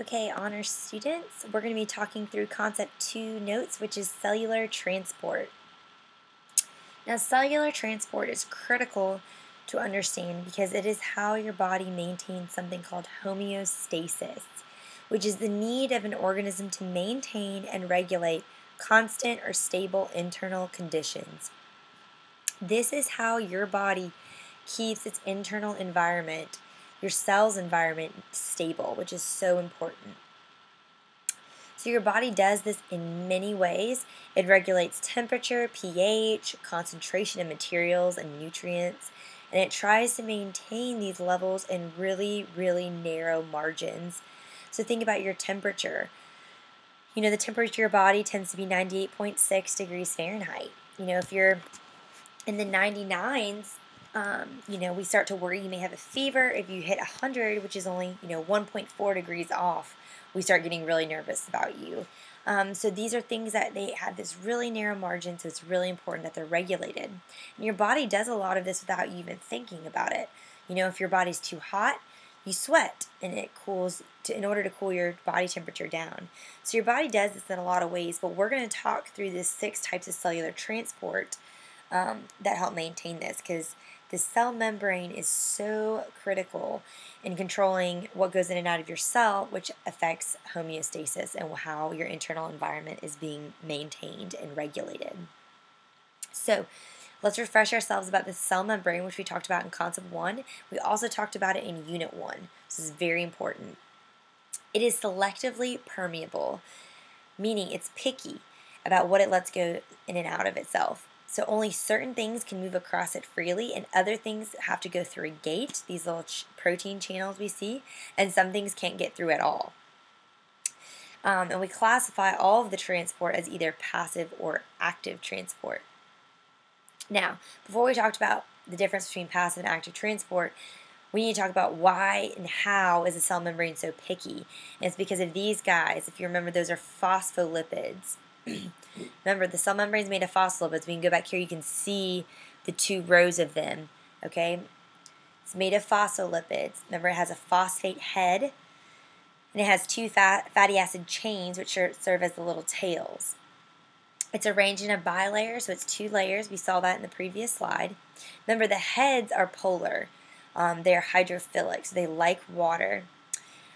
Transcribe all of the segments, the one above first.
Okay, honor students, we're going to be talking through concept two notes, which is cellular transport. Now, cellular transport is critical to understand because it is how your body maintains something called homeostasis, which is the need of an organism to maintain and regulate constant or stable internal conditions. This is how your body keeps its internal environment your cell's environment stable, which is so important. So, your body does this in many ways. It regulates temperature, pH, concentration of materials and nutrients, and it tries to maintain these levels in really, really narrow margins. So, think about your temperature. You know, the temperature of your body tends to be 98.6 degrees Fahrenheit. You know, if you're in the 99s, um, you know, we start to worry you may have a fever. If you hit 100, which is only, you know, 1.4 degrees off, we start getting really nervous about you. Um, so these are things that they have this really narrow margin, so it's really important that they're regulated. And your body does a lot of this without you even thinking about it. You know, if your body's too hot, you sweat and it cools to, in order to cool your body temperature down. So your body does this in a lot of ways, but we're going to talk through the six types of cellular transport um, that help maintain this because the cell membrane is so critical in controlling what goes in and out of your cell, which affects homeostasis and how your internal environment is being maintained and regulated. So, let's refresh ourselves about the cell membrane, which we talked about in concept one. We also talked about it in unit one. This is very important. It is selectively permeable, meaning it's picky about what it lets go in and out of itself. So only certain things can move across it freely, and other things have to go through a gate, these little ch- protein channels we see, and some things can't get through at all. Um, and we classify all of the transport as either passive or active transport. Now, before we talked about the difference between passive and active transport, we need to talk about why and how is the cell membrane so picky. And it's because of these guys. If you remember, those are phospholipids. Remember, the cell membrane is made of phospholipids. We can go back here, you can see the two rows of them, okay? It's made of phospholipids. Remember, it has a phosphate head, and it has two fat, fatty acid chains, which serve as the little tails. It's arranged in a bilayer, so it's two layers. We saw that in the previous slide. Remember, the heads are polar. Um, they are hydrophilic, so they like water.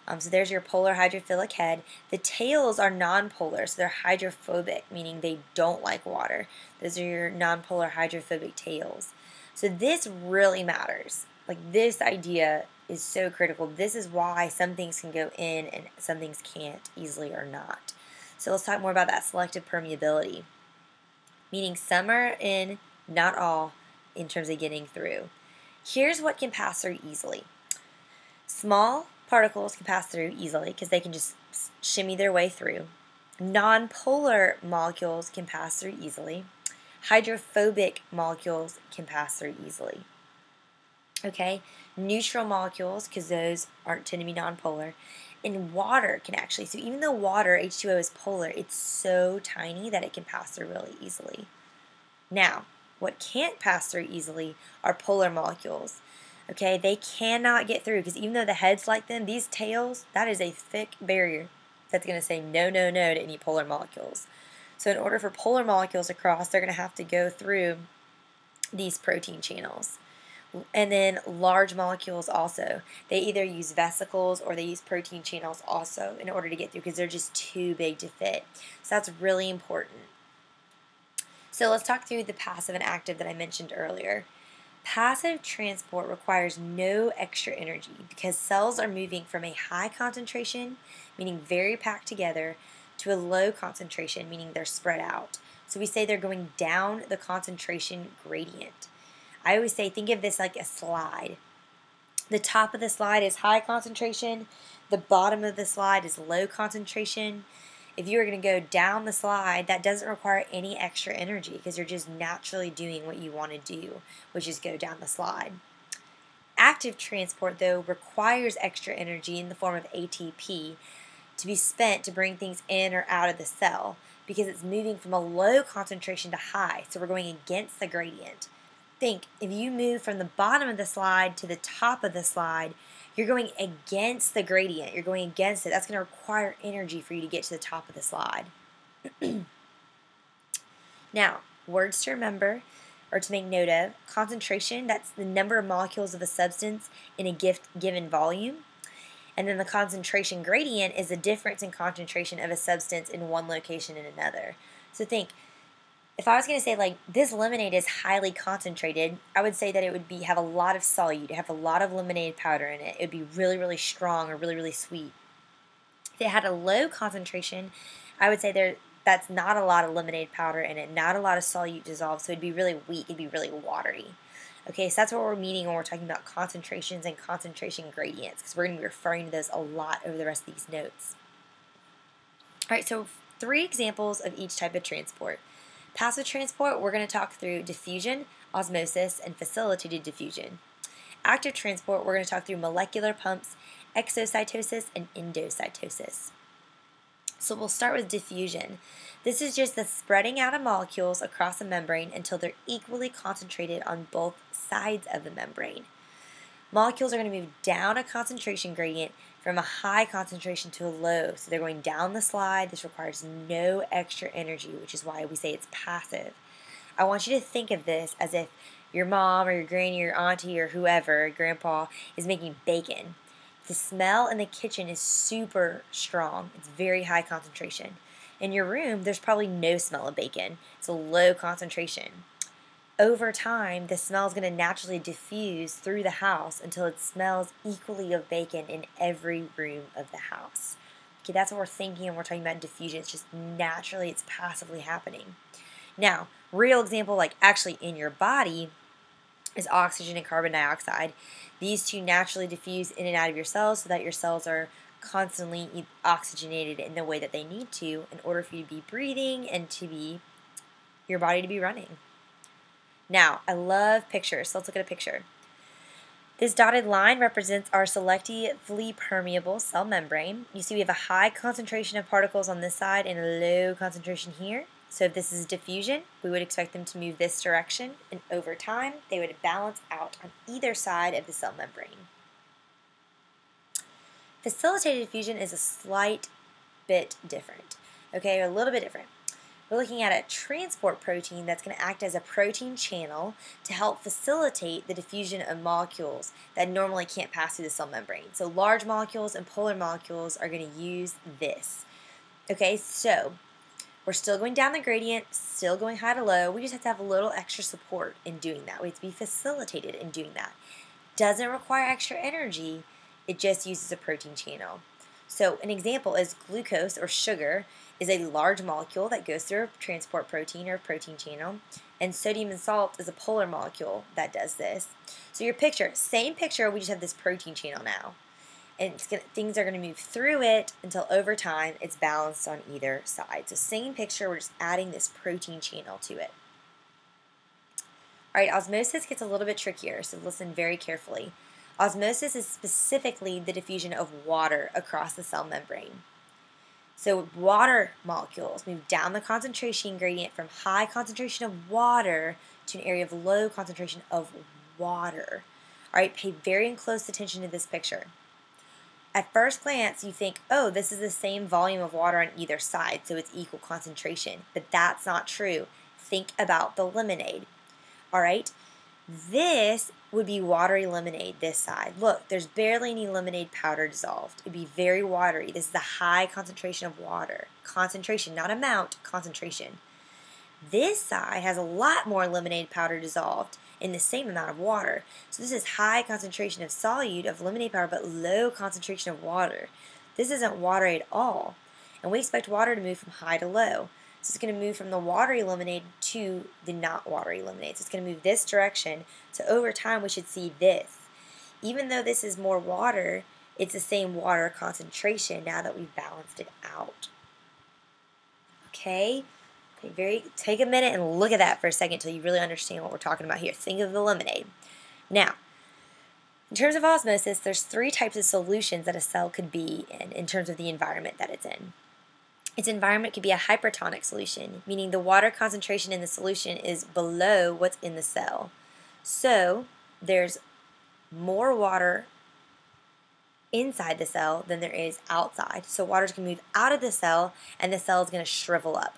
Um, so there's your polar hydrophilic head. The tails are nonpolar, so they're hydrophobic, meaning they don't like water. Those are your nonpolar hydrophobic tails. So this really matters. Like this idea is so critical. This is why some things can go in and some things can't easily or not. So let's talk more about that selective permeability, meaning some are in, not all, in terms of getting through. Here's what can pass through easily. Small particles can pass through easily because they can just shimmy their way through. Nonpolar molecules can pass through easily. Hydrophobic molecules can pass through easily. Okay, neutral molecules, because those aren't tend to be nonpolar, and water can actually. So even though water H2O is polar, it's so tiny that it can pass through really easily. Now, what can't pass through easily are polar molecules. Okay, they cannot get through because even though the head's like them, these tails, that is a thick barrier that's going to say no, no, no to any polar molecules. So in order for polar molecules to cross, they're going to have to go through these protein channels. And then large molecules also. They either use vesicles or they use protein channels also in order to get through because they're just too big to fit. So that's really important. So let's talk through the passive and active that I mentioned earlier. Passive transport requires no extra energy because cells are moving from a high concentration, meaning very packed together, to a low concentration, meaning they're spread out. So we say they're going down the concentration gradient. I always say, think of this like a slide. The top of the slide is high concentration, the bottom of the slide is low concentration, if you are going to go down the slide, that doesn't require any extra energy because you're just naturally doing what you want to do, which is go down the slide. Active transport, though, requires extra energy in the form of ATP to be spent to bring things in or out of the cell because it's moving from a low concentration to high, so we're going against the gradient. Think if you move from the bottom of the slide to the top of the slide, you're going against the gradient. You're going against it. That's going to require energy for you to get to the top of the slide. now, words to remember or to make note of concentration, that's the number of molecules of a substance in a given volume. And then the concentration gradient is the difference in concentration of a substance in one location and another. So think, if I was going to say like this lemonade is highly concentrated, I would say that it would be have a lot of solute, have a lot of lemonade powder in it. It would be really really strong or really really sweet. If it had a low concentration, I would say there that's not a lot of lemonade powder in it, not a lot of solute dissolved, so it'd be really weak, it'd be really watery. Okay, so that's what we're meaning when we're talking about concentrations and concentration gradients, because we're going to be referring to those a lot over the rest of these notes. All right, so three examples of each type of transport. Passive transport, we're going to talk through diffusion, osmosis, and facilitated diffusion. Active transport, we're going to talk through molecular pumps, exocytosis, and endocytosis. So we'll start with diffusion. This is just the spreading out of molecules across a membrane until they're equally concentrated on both sides of the membrane. Molecules are going to move down a concentration gradient from a high concentration to a low. So they're going down the slide. This requires no extra energy, which is why we say it's passive. I want you to think of this as if your mom or your granny or auntie or whoever, grandpa, is making bacon. The smell in the kitchen is super strong. It's very high concentration. In your room, there's probably no smell of bacon. It's a low concentration over time, the smell is going to naturally diffuse through the house until it smells equally of bacon in every room of the house. Okay, that's what we're thinking and we're talking about diffusion. It's just naturally, it's passively happening. Now, real example, like actually in your body, is oxygen and carbon dioxide. These two naturally diffuse in and out of your cells so that your cells are constantly oxygenated in the way that they need to in order for you to be breathing and to be your body to be running. Now, I love pictures, so let's look at a picture. This dotted line represents our selectively permeable cell membrane. You see we have a high concentration of particles on this side and a low concentration here. So if this is diffusion, we would expect them to move this direction, and over time, they would balance out on either side of the cell membrane. Facilitated diffusion is a slight bit different, okay, a little bit different. We're looking at a transport protein that's going to act as a protein channel to help facilitate the diffusion of molecules that normally can't pass through the cell membrane. So large molecules and polar molecules are going to use this. Okay, so we're still going down the gradient, still going high to low. We just have to have a little extra support in doing that. We have to be facilitated in doing that. Doesn't require extra energy, it just uses a protein channel. So an example is glucose or sugar is a large molecule that goes through a transport protein or protein channel, and sodium and salt is a polar molecule that does this. So your picture, same picture, we just have this protein channel now. And gonna, things are going to move through it until over time it's balanced on either side. So same picture, we're just adding this protein channel to it. All right, osmosis gets a little bit trickier, so listen very carefully. Osmosis is specifically the diffusion of water across the cell membrane. So water molecules move down the concentration gradient from high concentration of water to an area of low concentration of water. All right, pay very close attention to this picture. At first glance, you think, oh, this is the same volume of water on either side, so it's equal concentration. But that's not true. Think about the lemonade. All right, this would be watery lemonade this side. Look, there's barely any lemonade powder dissolved. It'd be very watery. This is the high concentration of water. Concentration, not amount, concentration. This side has a lot more lemonade powder dissolved in the same amount of water. So this is high concentration of solute of lemonade powder but low concentration of water. This isn't watery at all. And we expect water to move from high to low. So it's going to move from the watery lemonade to the not watery lemonade. So it's going to move this direction. So over time, we should see this. Even though this is more water, it's the same water concentration now that we've balanced it out. Okay? Okay, very take a minute and look at that for a second until you really understand what we're talking about here. Think of the lemonade. Now, in terms of osmosis, there's three types of solutions that a cell could be in in terms of the environment that it's in. Its environment could be a hypertonic solution, meaning the water concentration in the solution is below what's in the cell. So there's more water inside the cell than there is outside. So water's going to move out of the cell and the cell is going to shrivel up.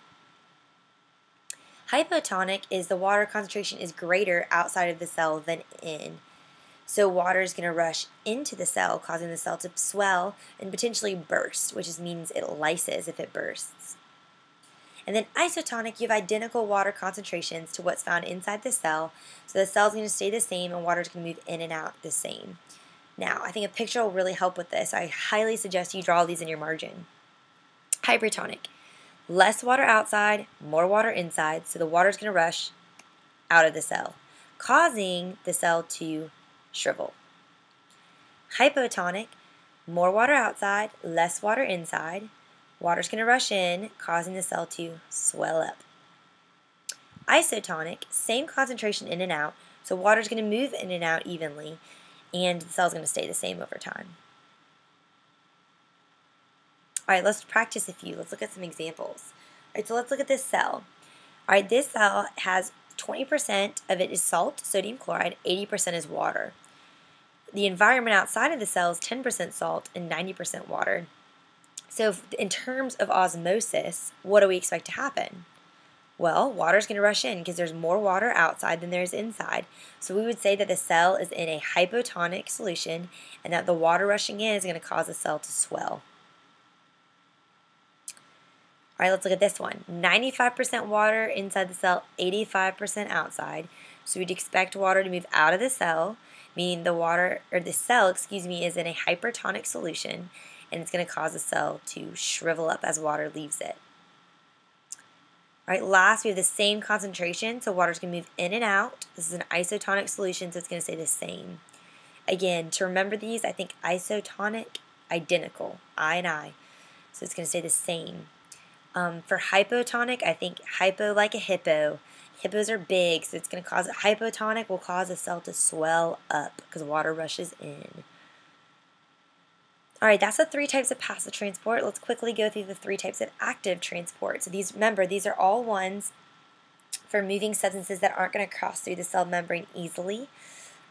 Hypotonic is the water concentration is greater outside of the cell than in. So water is going to rush into the cell, causing the cell to swell and potentially burst, which means it lyses if it bursts. And then isotonic, you have identical water concentrations to what's found inside the cell. So the cell is going to stay the same and water is going to move in and out the same. Now, I think a picture will really help with this. I highly suggest you draw these in your margin. Hypertonic. Less water outside, more water inside, so the water is going to rush out of the cell, causing the cell to shrivel. Hypotonic, more water outside, less water inside. Water's going to rush in, causing the cell to swell up. Isotonic, same concentration in and out, so water's going to move in and out evenly, and the cell's going to stay the same over time. All right, let's practice a few. Let's look at some examples. All right, so let's look at this cell. All right, this cell has 20% of it is salt, sodium chloride, 80% is water. The environment outside of the cell is 10% salt and 90% water. So in terms of osmosis, what do we expect to happen? Well, water is going to rush in because there's more water outside than there's inside. So we would say that the cell is in a hypotonic solution and that the water rushing in is going to cause the cell to swell. All right, let's look at this one. 95% water inside the cell, 85% outside. So we'd expect water to move out of the cell, meaning the water, or the cell, excuse me, is in a hypertonic solution, and it's going to cause the cell to shrivel up as water leaves it. All right, last, we have the same concentration, so water's going to move in and out. This is an isotonic solution, so it's going to stay the same. Again, to remember these, I think isotonic, identical, I and I. So it's going to stay the same. Um, for hypotonic, I think hypo like a hippo. Hippos are big, so it's going to cause hypotonic will cause a cell to swell up because water rushes in. All right, that's the three types of passive transport. Let's quickly go through the three types of active transport. So these, remember, these are all ones for moving substances that aren't going to cross through the cell membrane easily.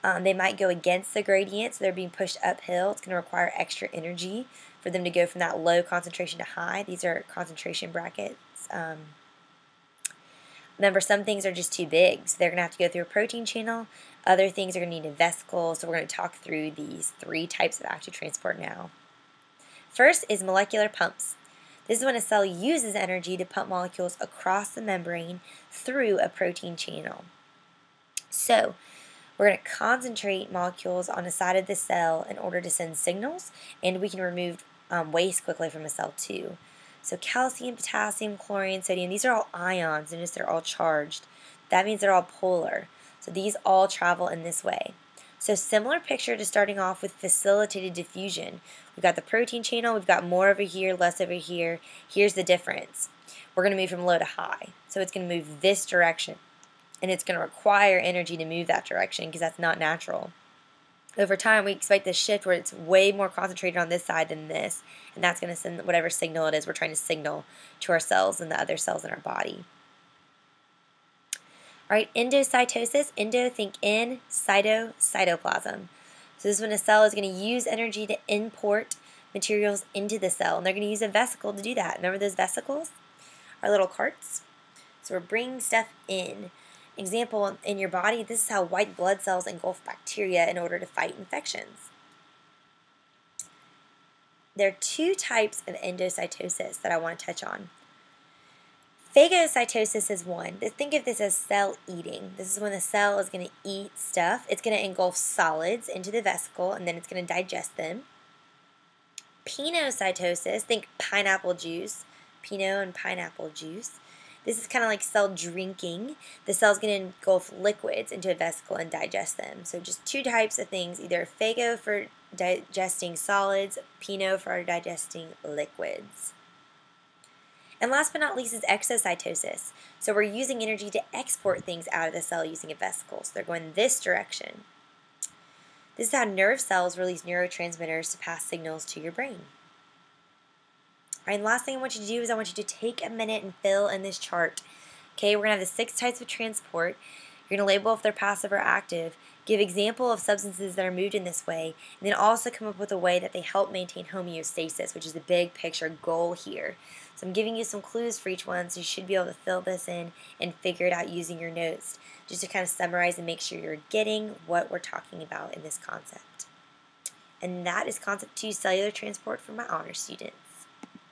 Um, they might go against the gradient, so they're being pushed uphill. It's going to require extra energy for them to go from that low concentration to high. These are concentration brackets. Um, remember, some things are just too big, so they're going to have to go through a protein channel. Other things are going to need a vesicle, so we're going to talk through these three types of active transport now. First is molecular pumps. This is when a cell uses energy to pump molecules across the membrane through a protein channel. So, we're going to concentrate molecules on the side of the cell in order to send signals, and we can remove um, waste quickly from a cell too. So calcium, potassium, chlorine, sodium, these are all ions, and they're all charged. That means they're all polar. So these all travel in this way. So similar picture to starting off with facilitated diffusion. We've got the protein channel, we've got more over here, less over here. Here's the difference. We're going to move from low to high. So it's going to move this direction. And it's going to require energy to move that direction because that's not natural. Over time, we expect this shift where it's way more concentrated on this side than this. And that's going to send whatever signal it is we're trying to signal to our cells and the other cells in our body. All right, endocytosis. Endo, think in, cyto, cytoplasm. So this is when a cell is going to use energy to import materials into the cell. And they're going to use a vesicle to do that. Remember those vesicles? Our little carts? So we're bringing stuff in. Example, in your body, this is how white blood cells engulf bacteria in order to fight infections. There are two types of endocytosis that I want to touch on. Phagocytosis is one. Think of this as cell eating. This is when the cell is going to eat stuff. It's going to engulf solids into the vesicle and then it's going to digest them. Pinocytosis, think pineapple juice, Pinot and pineapple juice. This is kind of like cell drinking. The cell's going to engulf liquids into a vesicle and digest them. So just two types of things, either phago for digesting solids, Pinot for digesting liquids. And last but not least is exocytosis. So we're using energy to export things out of the cell using a vesicle. So they're going this direction. This is how nerve cells release neurotransmitters to pass signals to your brain. And last thing I want you to do is I want you to take a minute and fill in this chart. Okay, we're going to have the six types of transport. You're going to label if they're passive or active. give example of substances that are moved in this way, and then also come up with a way that they help maintain homeostasis, which is the big picture goal here. So I'm giving you some clues for each one, so you should be able to fill this in and figure it out using your notes, just to kind of summarize and make sure you're getting what we're talking about in this concept. And that is concept two, cellular transport for my honor students.